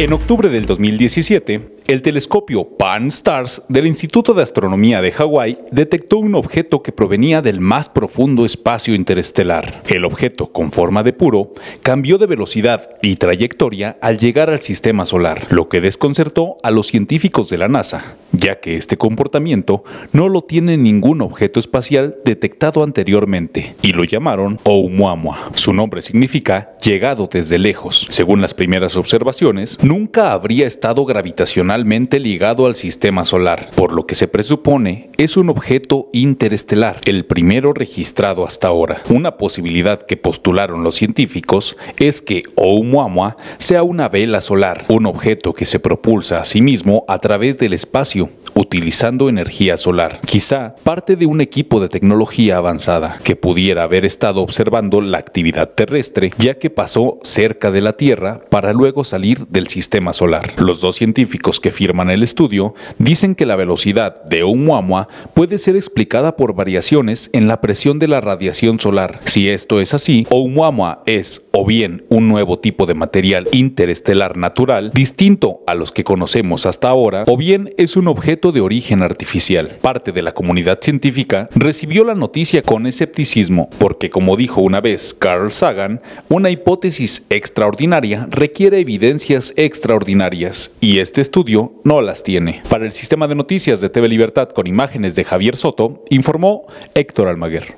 En octubre del 2017, el telescopio Pan-STARRS del Instituto de Astronomía de Hawái detectó un objeto que provenía del más profundo espacio interestelar. El objeto, con forma de puro, cambió de velocidad y trayectoria al llegar al sistema solar, lo que desconcertó a los científicos de la NASA, ya que este comportamiento no lo tiene ningún objeto espacial detectado anteriormente, y lo llamaron Oumuamua. Su nombre significa llegado desde lejos. Según las primeras observaciones, nunca habría estado gravitacional ligado al sistema solar, por lo que se presupone es un objeto interestelar, el primero registrado hasta ahora. Una posibilidad que postularon los científicos es que Oumuamua sea una vela solar, un objeto que se propulsa a sí mismo a través del espacio, utilizando energía solar, quizá parte de un equipo de tecnología avanzada que pudiera haber estado observando la actividad terrestre, ya que pasó cerca de la Tierra para luego salir del sistema solar. Los dos científicos que firman el estudio dicen que la velocidad de Oumuamua puede ser explicada por variaciones en la presión de la radiación solar. Si esto es así, Oumuamua es o bien un nuevo tipo de material interestelar natural distinto a los que conocemos hasta ahora, o bien es un de origen artificial. Parte de la comunidad científica recibió la noticia con escepticismo, porque como dijo una vez Carl Sagan, una hipótesis extraordinaria requiere evidencias extraordinarias, y este estudio no las tiene. Para el sistema de noticias de TV Libertad con imágenes de Javier Soto, informó Héctor Almaguer.